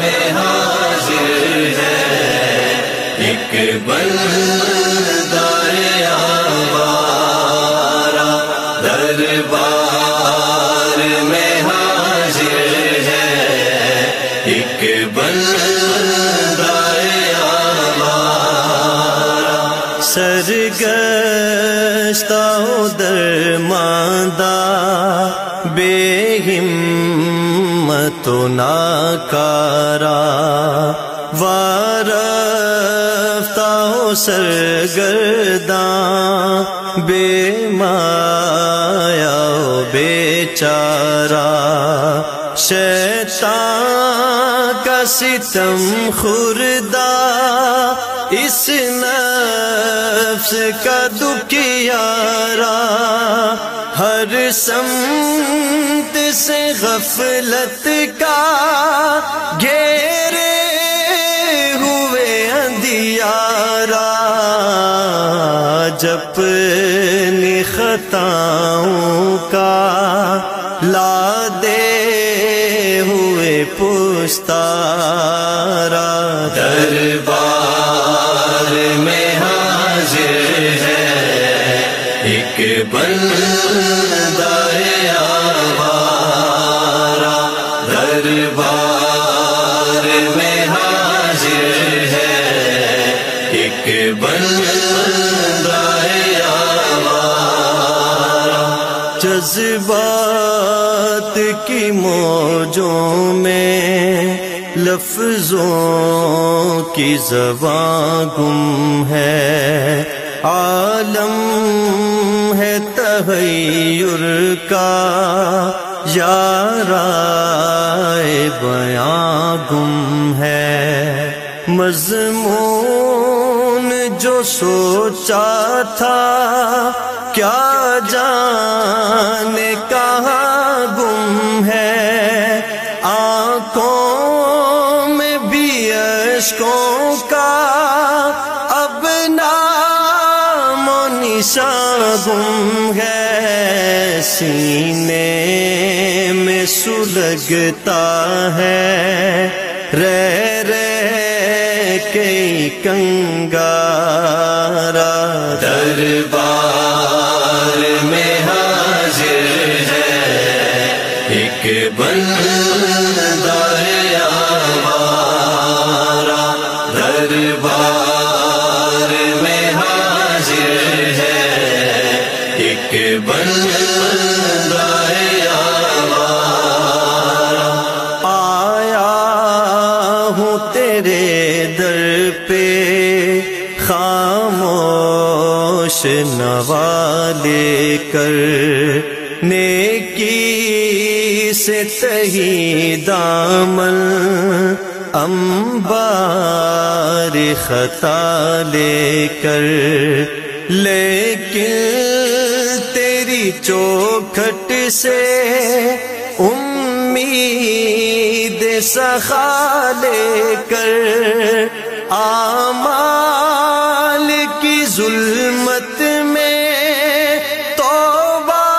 में हाजिर है एक बंदार आवारा दरबार एक बंदार आवारा सरगस्ता दरमांदा बेहिम्मतो नाकारा। वारफ्ता सरगर्दा बेमाया बेचारा। शैतान का सितम खुरदा, इस नफ्स का दुखियारा, हर समत से गफलत का घेरे हुए अंधियारा जपनी पुस्तारा दरबार में हाजिर है। एक बंदार आवारा दरबार में है। एक जज्बात की मौजों में लफ्जों की जबां गुम है। आलम है तहैयुर का याराए बया गुम है। मजमून जो सोचा था, क्या जाने गुम है सीने में सुलगता है। रह रह के कंगारा तेरे दर पे खामोश नवाले कर। नेकी से तही दामन अम्बार खता लेकर। लेकिन तेरी चौखट से उम्मीद सखा लेकर आमाल की जुल्मत में तौबा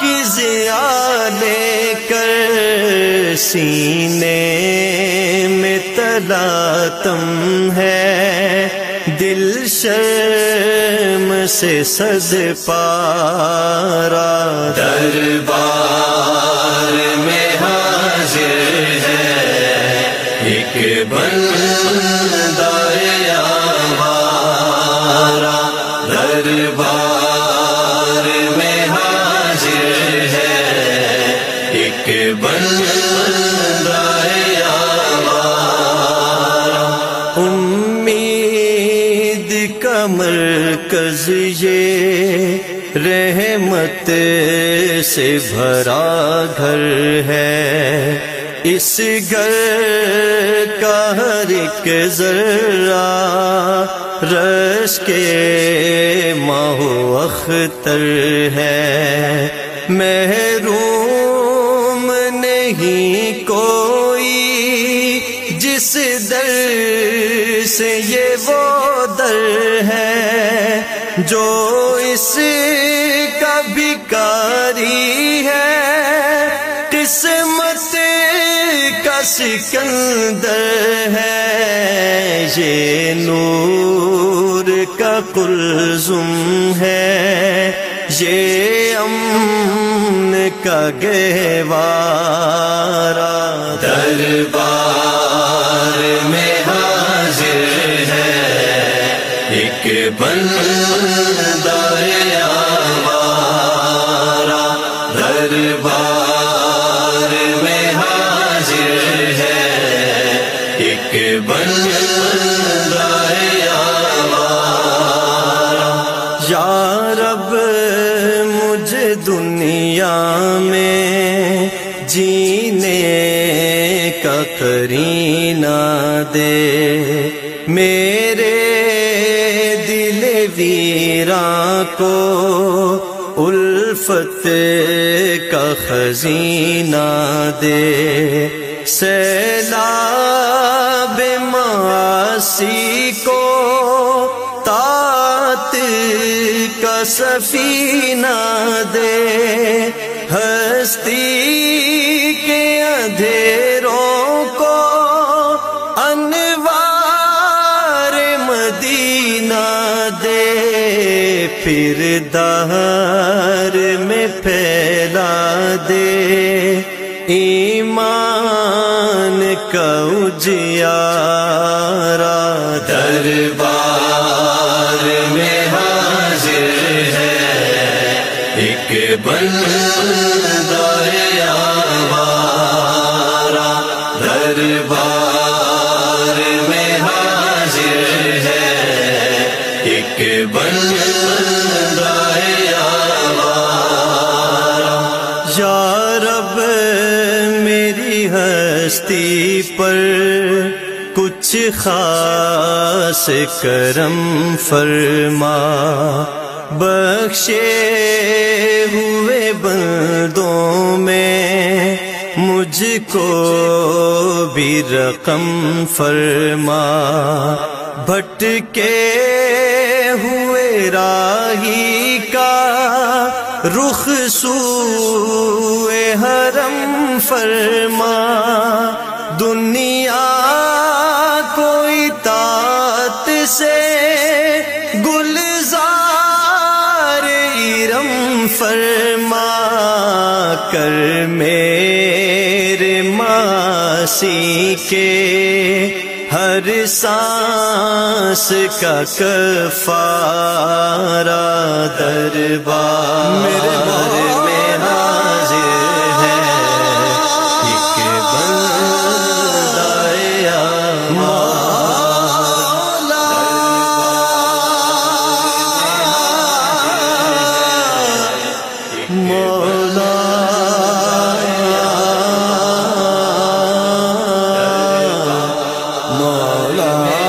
की जिया लेकर सीने में तलातम है, दिल शर्म से सद पारा दरबार में हाजिर दरबार में हाजिर है। एक आवारा। उम्मीद का मरकज ये रहमत से भरा घर है। इस घर का हर एक जरा रस के माहो अख्तर है। महरूम नहीं कोई जिस दर से ये वो दर है, जो इस का भिकारी है। किस्मत सिकंदर है, ये नूर का कुलजुम है, ये अमन का गहवारा। दरबार में हाजिर है एक बंदा। दुनिया में जीने का करीना दे। मेरे दिल वीरा को उल्फत का खजीना दे। सैलाब मासी को तात का सफीना दे, हस्ती के अंधेरों को अनवार मदीना दे, फिर दहर में फैला दे। ईमान का उजियारा दरबार में हाजिर है। एक बंदा पर कुछ खास करम फरमा। बख्शे हुए बंदों में मुझको भी रकम फरमा। भटके हुए राही का रुख सूए हरम फरमा। दुनिया कोई तात से गुलजार इरम फरमा कर मेरे मासी के हर सांस का कफारा दरबार। मेरे Amen.